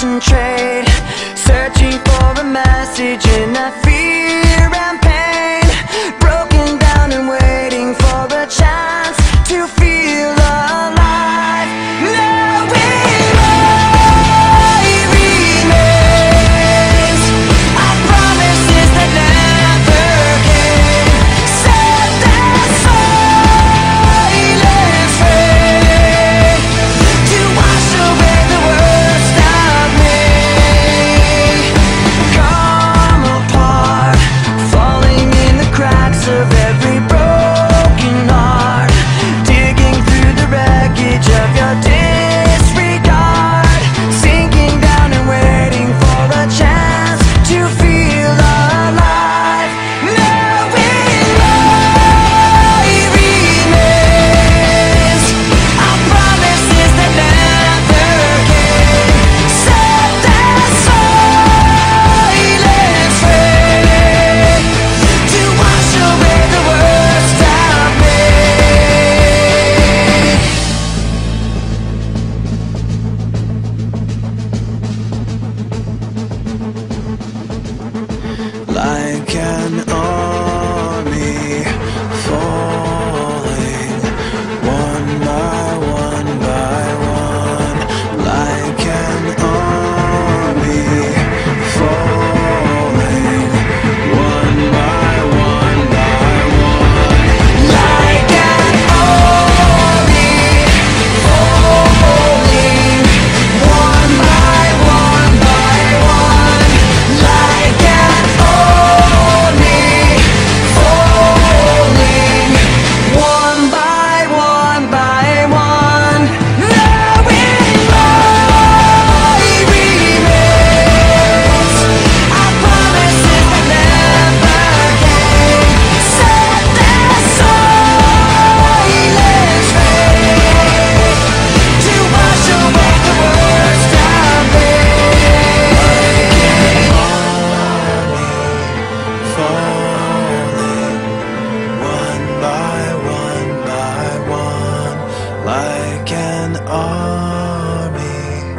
concentrate. Searching for a message in that fear army